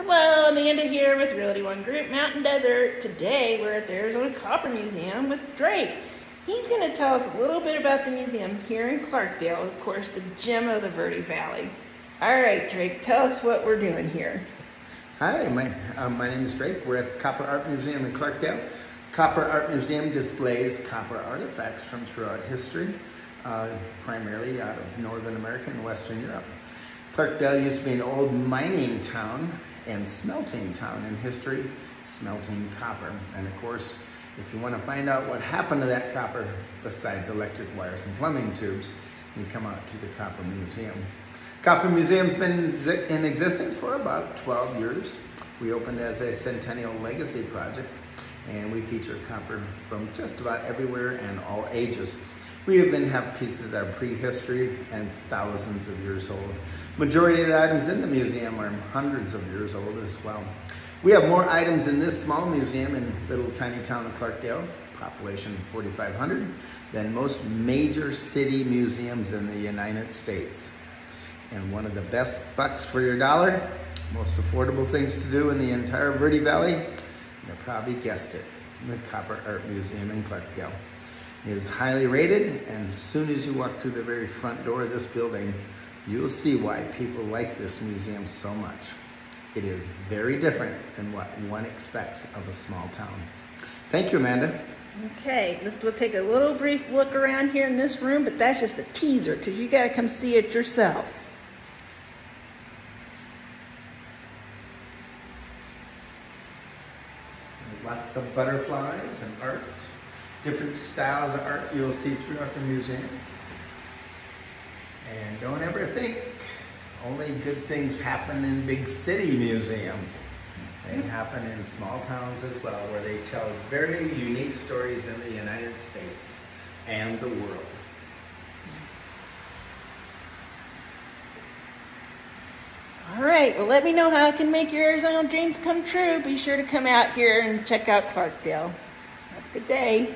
Hello, Amanda here with Realty One Group Mountain Desert. Today we're at the Arizona Copper Museum with Drake. He's going to tell us a little bit about the museum here in Clarkdale, of course, the gem of the Verde Valley. All right, Drake, tell us what we're doing here. Hi, my, uh, my name is Drake. We're at the Copper Art Museum in Clarkdale. Copper Art Museum displays copper artifacts from throughout history, uh, primarily out of Northern America and Western Europe. Clarkdale used to be an old mining town and smelting town in history, smelting copper. And of course, if you want to find out what happened to that copper, besides electric wires and plumbing tubes, you come out to the Copper Museum. Copper Museum's been in existence for about 12 years. We opened as a Centennial Legacy project, and we feature copper from just about everywhere and all ages. We even have pieces that are prehistory and thousands of years old. Majority of the items in the museum are hundreds of years old as well. We have more items in this small museum in little tiny town of Clarkdale, population 4,500, than most major city museums in the United States and one of the best bucks for your dollar, most affordable things to do in the entire Verde Valley, you probably guessed it, the Copper Art Museum in Clarkdale. Is highly rated, and as soon as you walk through the very front door of this building, you'll see why people like this museum so much. It is very different than what one expects of a small town. Thank you, Amanda. Okay, let's we'll take a little brief look around here in this room, but that's just a teaser because you got to come see it yourself. Lots of butterflies and art, different styles of art you'll see throughout the museum. And don't ever think only good things happen in big city museums. They happen in small towns as well, where they tell very unique stories in the United States and the world. All right, well, let me know how I can make your Arizona dreams come true. Be sure to come out here and check out Clarkdale. Have a good day.